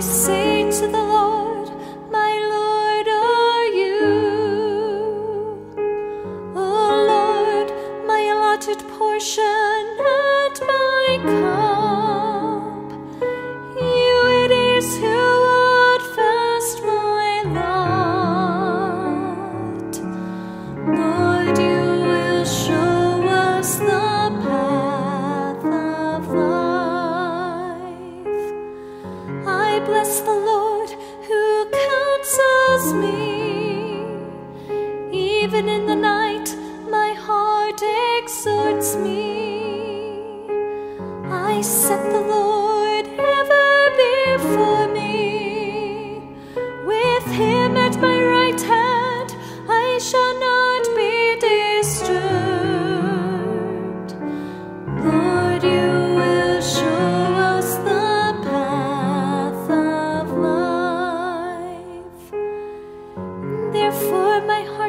Say to the Lord. bless the Lord who counsels me. Even in the night, my heart exhorts me. I set the Lord.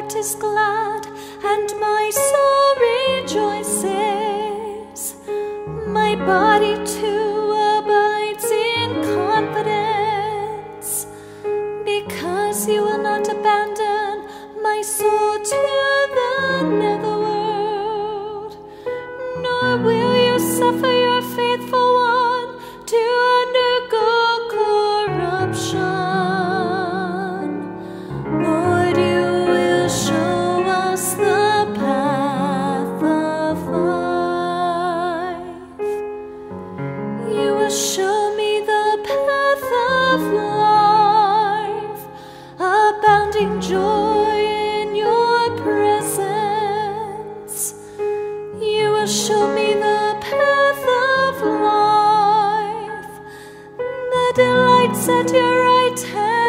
heart is glad and my soul rejoices. My body too abides in confidence because you will not abandon my soul to Show me the path of life, the delights at your right hand.